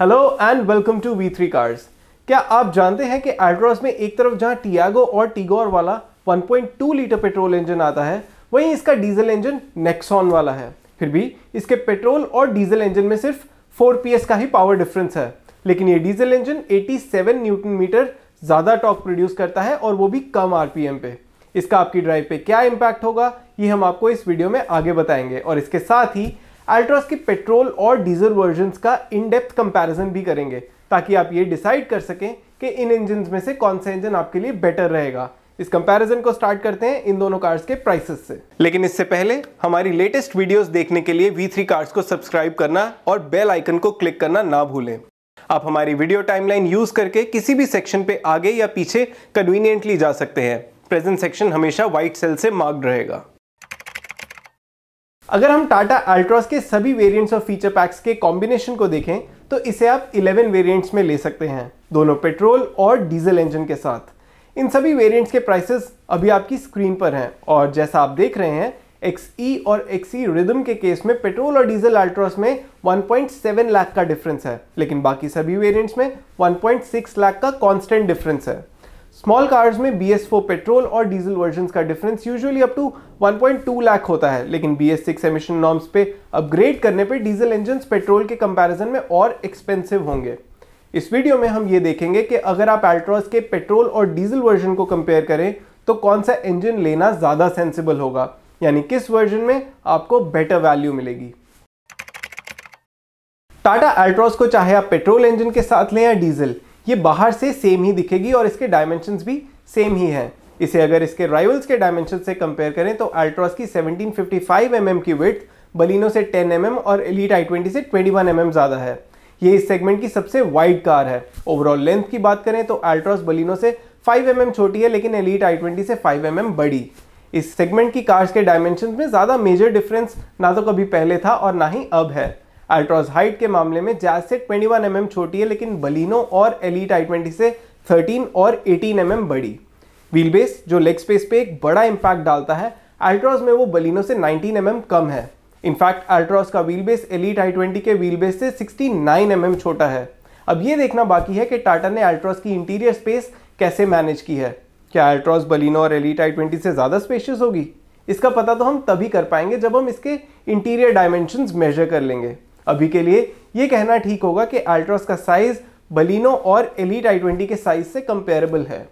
Hello and welcome to V three cars क्या आप जानते हैं कि अल्ट्रॉस में एक तरफ़ जहाँ टियागो और टिगोर वाला 1.2 लीटर पेट्रोल इंजन आता है, वहीं इसका डीजल इंजन नेक्सॉन वाला है। फिर भी इसके पेट्रोल और डीजल इंजन में सिर्फ़ 4 पीएस का ही पावर डिफरेंस है। लेकिन ये डीजल इंजन 87 न्यूटन मीटर ज़्यादा टॉक प्रोड्यूस करता है और वो भी कम आरपीएम पे। इसका आपकी ड्राइव पे क्या इम्पैक्ट होगा, ये हम आपको इस वीडियो में आगे बताएँगे। और इसके साथ ही अल्ट्रॉस की पेट्रोल और डीजल वर्जन का इन डेप्थ कंपैरिजन भी करेंगे, ताकि आप ये डिसाइड कर सकें कि इन इंजन में से कौन सा इंजन आपके लिए बेटर रहेगा। इस कंपैरिजन को स्टार्ट करते हैं इन दोनों कार्स के प्राइसेस से। लेकिन इससे पहले हमारी लेटेस्ट वीडियोस देखने के लिए V3 कार्स को सब्सक्राइब करना और बेल आइकन को क्लिक करना ना भूलें। आप हमारी वीडियो टाइमलाइन यूज़ करके किसी भी सेक्शन पे आगे या पीछे कन्वीनियंटली जा सकते हैं। प्रेजेंट सेक्शन हमेशा व्हाइट सेल से मार्क्ड रहेगा। अगर हम टाटा अल्ट्रॉस के सभी वेरिएंट्स और फीचर पैक्स के कॉम्बिनेशन को देखें तो इसे आप 11 वेरिएंट्स में ले सकते हैं, दोनों पेट्रोल और डीजल इंजन के साथ। इन सभी वेरिएंट्स के प्राइसेस अभी आपकी स्क्रीन पर हैं और जैसा आप देख रहे हैं XE और XE रिदम के केस में पेट्रोल और डीजल अल्ट्रॉस में 1.7 लाख का डिफरेंस है, लेकिन बाकी सभी वेरिएंट्स में 1.6 लाख का कांस्टेंट डिफरेंस है। स्मॉल कार्स में बी एस फोर पेट्रोल और डीजल वर्जन का difference usually up to 1.2 lakh होता है, लेकिन B S six emission norms पे अपग्रेड करने पे डीजल इंजन पेट्रोल के कंपैरिजन में और एक्सपेंसिव होंगे। इस वीडियो में हम ये देखेंगे कि अगर आप एल्ट्रॉस के पेट्रोल और डीजल वर्जन को कंपेयर करें तो कौन सा इंजन लेना ज़्यादा सेंसिबल होगा? यानी किस वर्जन में आपको बेटर वैल्यू मिलेगी? टाटा एल्ट्रॉस को चाहे आप पेट्रोल इंजन के साथ लें या डीजल ये बाहर से सेम ही दिखेगी और इसके डायमेंशंस भी सेम ही हैं। इसे अगर इसके राइवल्स के डायमेंशन से कंपेयर करें तो अल्ट्रॉस की 1755 mm की विथ बलिनो से 10 mm और एलीट आई ट्वेंटी से 21 mm ज़्यादा है। ये इस सेगमेंट की सबसे वाइड कार है। ओवरऑल लेंथ की बात करें तो अल्ट्रॉस बलिनो से 5 mm छोटी है, लेकिन एलीट आई ट्वेंटी से 5 mm बड़ी। इस सेगमेंट की कार्स के डायमेंशन में ज़्यादा मेजर डिफरेंस ना तो कभी पहले था और ना ही अब है। अल्ट्रॉस हाइट के मामले में जैज से 21 mm mm छोटी है, लेकिन बलिनो और एलीट आई ट्वेंटी से 13 और 18 mm बड़ी। व्हील बेस जो लेग स्पेस पे एक बड़ा इम्पैक्ट डालता है, अल्ट्रॉस में वो बलिनो से 19 mm कम है। इनफैक्ट, अल्ट्रॉस का wheel base Elite I twenty के व्हील बेस से 69 mm छोटा है। अब ये देखना बाकी है कि टाटा ने अल्ट्रॉस की इंटीरियर स्पेस कैसे मैनेज की है। क्या अल्ट्रॉस, बलिनो और एलीट आई ट्वेंटी से ज़्यादा स्पेशियस होगी? इसका पता तो हम तभी कर पाएँगे जब हम इसके इंटीरियर डायमेंशंस मेजर कर लेंगे। अभी के लिए ये कहना ठीक होगा कि अल्ट्रॉस का साइज़ बलिनो और एलीट आई ट्वेंटी के साइज़ से कंपेरेबल है।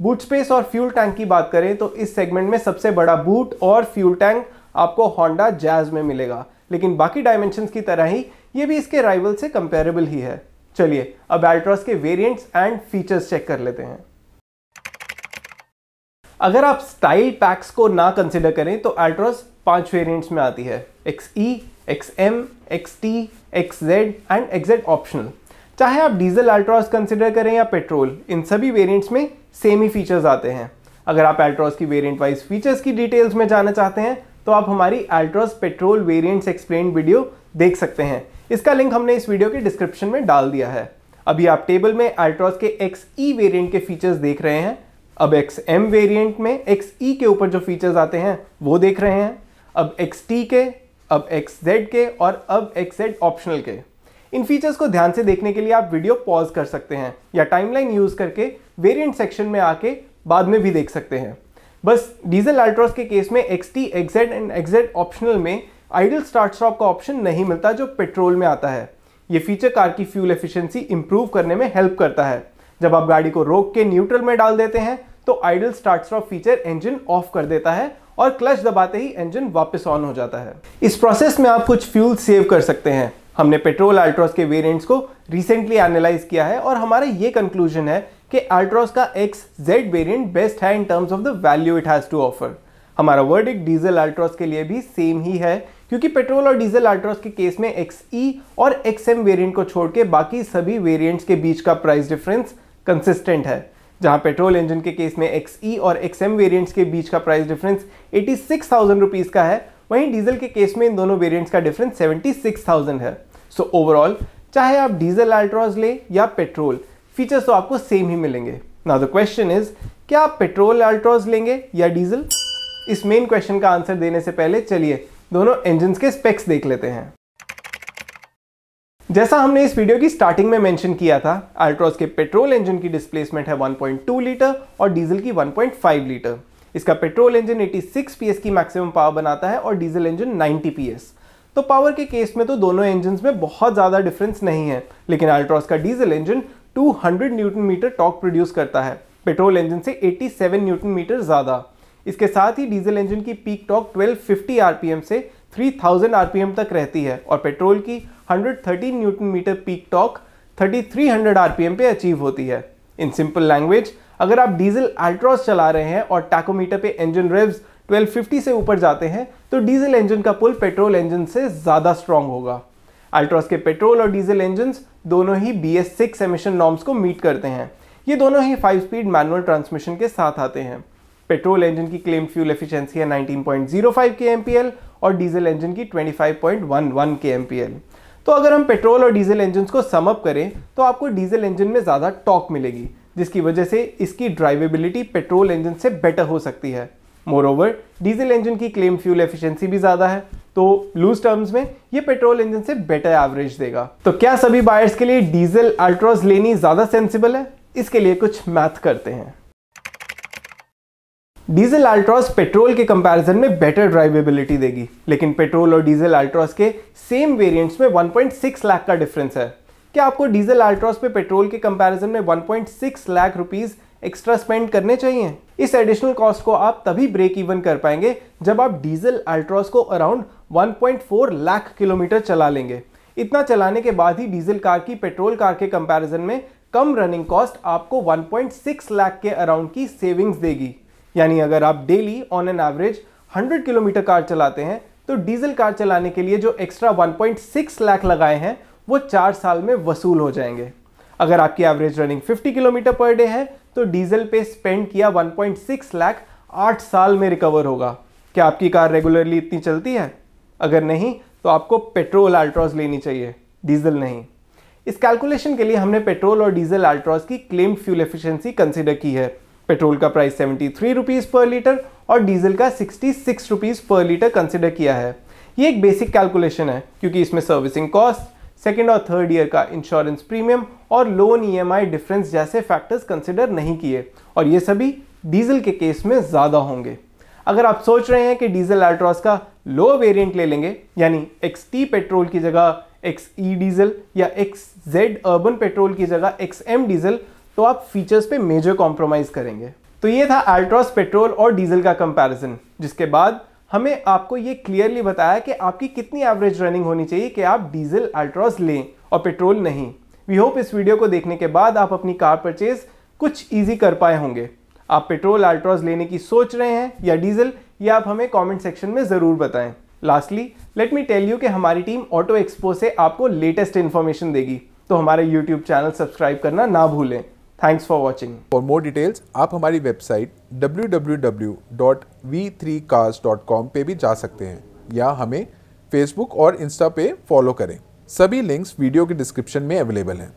बूट स्पेस और फ्यूल टैंक की बात करें तो इस सेगमेंट में सबसे बड़ा बूट और फ्यूल टैंक आपको होंडा जैज में मिलेगा। लेकिन बाकी डायमेंशंस की तरह ही ये भी इसके राइवल से कंपेरेबल ही है। चलिए, अब अल्ट्रॉस के वेरिएंट्स एंड फीचर्स चेक कर लेते हैं। अगर आप स्टाइल पैक्स को ना कंसिडर करें तो अल्ट्रॉस पाँच वेरिएंट्स में आती है। X E T X Z and XZ optional चाहे आप डीजल अल्ट्रॉस कंसिडर करें या पेट्रोल इन सभी वेरिएंट्स में सेम ही फीचर्स आते हैं। अगर आप अल्ट्रॉस की वेरिएंट वाइज फीचर्स की डिटेल्स में जाना चाहते हैं तो आप हमारी Altroz petrol variants explain video देख सकते हैं। इसका लिंक हमने इस वीडियो के डिस्क्रिप्शन में डाल दिया है। अभी आप टेबल में अल्ट्रॉस के एक्स ई वेरियंट के फीचर्स देख रहे हैं। अब एक्स एम वेरियंट में एक्स ई के ऊपर जो फीचर्स आते हैं, वो देख रहे हैं। अब एक्स टी के अब एक्स जेड के और अब एक्स जेड ऑप्शनल के। इन फीचर्स को ध्यान से देखने के लिए आप वीडियो पॉज कर सकते हैं या टाइमलाइन यूज़ करके वेरिएंट सेक्शन में आके बाद में भी देख सकते हैं। बस डीजल अल्ट्रॉस के केस में X T XZ and XZ optional में आइडल स्टार्ट स्टॉप का ऑप्शन नहीं मिलता जो पेट्रोल में आता है। ये फीचर कार की फ्यूल एफिशिएंसी इंप्रूव करने में हेल्प करता है। जब आप गाड़ी को रोक के न्यूट्रल में डाल देते हैं तो idle start stop feature engine off कर देता है और क्लच दबाते ही इंजन वापस ऑन हो जाता है। इस प्रोसेस में आप कुछ फ्यूल सेव कर सकते हैं। हमने पेट्रोल अल्ट्रॉस के वेरिएंट्स को रिसेंटली एनालाइज किया है और हमारा ये कंक्लूजन है कि अल्ट्रॉस का एक्स जेड वेरियंट बेस्ट है in terms of the value it has to offer हमारा वर्ड एक डीजल अल्ट्रॉस के लिए भी सेम ही है, क्योंकि पेट्रोल और डीजल अल्ट्रॉस के केस में एक्स ई और एक्स एम वेरियंट को छोड़ के बाकी सभी वेरिएंट्स के बीच का प्राइस डिफरेंस कंसिस्टेंट है। जहाँ पेट्रोल इंजन के केस में एक्स ई और एक्स एम वेरियंट्स के बीच का price difference eighty six thousand rupees का है। वहीं डीजल के केस में इन दोनों वेरिएंट्स का डिफरेंस सेवेंटी सिक्स थाउज़ेंड है। सो so, ओवरऑल चाहे आप डीजल अल्ट्रॉज ले या पेट्रोल फीचर्स तो आपको सेम ही मिलेंगे। ना द क्वेश्चन इज़ क्या आप पेट्रोल अल्ट्रॉज लेंगे या डीजल इस मेन क्वेश्चन का आंसर देने से पहले चलिए दोनों इंजन के स्पेक्स देख लेते हैं। जैसा हमने इस वीडियो की स्टार्टिंग में मेंशन किया था अल्ट्रॉस के पेट्रोल इंजन की डिस्प्लेसमेंट है 1.2 लीटर और डीजल की 1.5 लीटर इसका पेट्रोल इंजन 86 पीएस की मैक्सिमम पावर बनाता है और डीजल इंजन 90 पीएस तो पावर के केस में तो दोनों इंजन में बहुत ज़्यादा डिफरेंस नहीं है, लेकिन अल्ट्रॉस का diesel engine 200 newton metre torque produce करता है। पेट्रोल इंजन से 87 न्यूटन मीटर ज़्यादा। इसके साथ ही डीजल इंजन की पीक टॉक 1250 आरपीएम से 3000 आरपीएम तक रहती है और पेट्रोल की 113 newton metre peak torque 3300 RPM पे अचीव होती है। इन सिंपल लैंग्वेज अगर आप डीजल अल्ट्रॉस चला रहे हैं और टैकोमीटर पे इंजन रिव्स 1250 से ऊपर जाते हैं तो डीजल इंजन का पुल पेट्रोल इंजन से ज़्यादा स्ट्रांग होगा। अल्ट्रॉस के पेट्रोल और डीजल इंजन दोनों ही B S six emission norms को मीट करते हैं। ये दोनों ही फाइव स्पीड मैनुअल ट्रांसमिशन के साथ आते हैं। पेट्रोल इंजन की क्लेम फ्यूल एफिशिएंसी है 19.05 के और डीजल इंजन की 25.11 के तो अगर हम पेट्रोल और डीजल इंजन को समअप करें तो आपको डीजल इंजन में ज़्यादा टॉक मिलेगी, जिसकी वजह से इसकी ड्राइवेबिलिटी पेट्रोल इंजन से बेटर हो सकती है। मोर ओवर डीजल इंजन की क्लेम फ्यूल एफिशिएंसी भी ज़्यादा है तो लूज टर्म्स में ये पेट्रोल इंजन से बेटर एवरेज देगा। तो क्या सभी बायर्स के लिए डीजल अल्ट्रॉस लेनी ज़्यादा सेंसिबल है? इसके लिए कुछ मैथ करते हैं। डीजल अल्ट्रॉस पेट्रोल के कंपैरिजन में बेटर ड्राइवेबिलिटी देगी। लेकिन पेट्रोल और डीजल अल्ट्रॉस के सेम वेरिएंट्स में 1.6 लाख का डिफरेंस है। क्या आपको डीजल अल्ट्रॉस पे पेट्रोल के कंपैरिजन में 1.6 लाख रुपीस एक्स्ट्रा स्पेंड करने चाहिए? इस एडिशनल कॉस्ट को आप तभी ब्रेक इवन कर पाएँगे जब आप डीजल अल्ट्रॉस को अराउंड 1.4 लाख किलोमीटर चला लेंगे। इतना चलाने के बाद ही डीजल कार की पेट्रोल कार के कंपैरिजन में कम रनिंग कॉस्ट आपको 1.6 लाख के अराउंड की सेविंग्स देगी। यानी अगर आप daily on an average 100 kilometre car चलाते हैं तो डीजल कार चलाने के लिए जो एक्स्ट्रा 1.6 लाख लगाए हैं, वो चार साल में वसूल हो जाएँगे। अगर आपकी average running 50 kilometre per day है तो डीजल पे स्पेंड किया 1.6 लाख आठ साल में रिकवर होगा। क्या आपकी कार रेगुलरली इतनी चलती है? अगर नहीं तो आपको पेट्रोल अल्ट्रॉज लेनी चाहिए, डीजल नहीं। इस कैलकुलेशन के लिए हमने पेट्रोल और डीजल अल्ट्रॉज की क्लेम्ड फ्यूल एफिशिएंसी कंसिडर की है। पेट्रोल का price seventy three rupees per litre और डीजल का sixty six rupees per litre consider किया है। ये एक बेसिक कैलकुलेशन है, क्योंकि इसमें सर्विसिंग कॉस्ट सेकेंड और थर्ड ईयर का इंश्योरेंस प्रीमियम और लोन ईएमआई डिफरेंस जैसे फैक्टर्स कंसिडर नहीं किए, और ये सभी डीजल के केस में ज़्यादा होंगे। अगर आप सोच रहे हैं कि डीजल अल्ट्रॉस का लो वेरिएंट ले लेंगे, यानी एक्स टी पेट्रोल की जगह एक्स ई डीजल या एक्स जेड अर्बन पेट्रोल की जगह एक्स एम डीजल तो आप फीचर्स पे मेजर कॉम्प्रोमाइज करेंगे। तो ये था अल्ट्रॉस पेट्रोल और डीजल का कंपैरिजन जिसके बाद हमें आपको ये क्लियरली बताया कि आपकी कितनी एवरेज रनिंग होनी चाहिए कि आप डीजल अल्ट्रॉस लें और पेट्रोल नहीं। वी होप इस वीडियो को देखने के बाद आप अपनी कार परचेज कुछ ईजी कर पाए होंगे। आप पेट्रोल अल्ट्रॉस लेने की सोच रहे हैं या डीजल ये आप हमें कमेंट सेक्शन में ज़रूर बताएँ। Lastly let me tell you कि हमारी टीम ऑटो एक्सपो से आपको लेटेस्ट इन्फॉर्मेशन देगी। तो हमारे यूट्यूब चैनल सब्सक्राइब करना ना भूलें। Thanks for watching for more details आप हमारी वेबसाइट www.v3cars.com पे भी जा सकते हैं, या हमें फेसबुक और इंस्टा पे फॉलो करें। सभी लिंक्स वीडियो के डिस्क्रिप्शन में अवेलेबल हैं।